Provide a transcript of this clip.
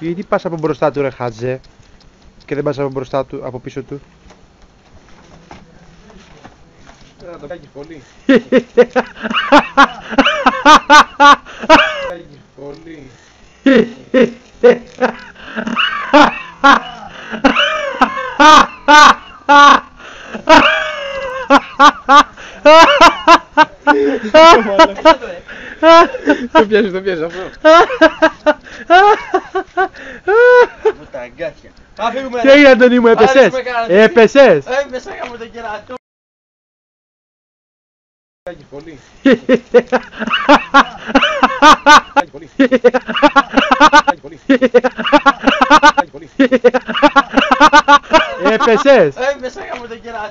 Γιατί πας από μπροστά του ρε Χατζέ και δεν πας από μπροστά του, από πίσω του; Να το κάνεις πολύ. Κάνεις πολύ. Το πιάσεις, το πιάσεις αυτό. Από τα αγκάθια. Α, φύγουμε. Τι έγινε Αντώνη μου, έπεσες; Άρεσε με κανένας. Έπεσες; Έπεσα γάμο το κερατό. Κάνει πολύ. Κάνει πολύ. Κάνει πολύ. Κάνει πολύ. Έπεσες; Έπεσα γάμο το κερατό.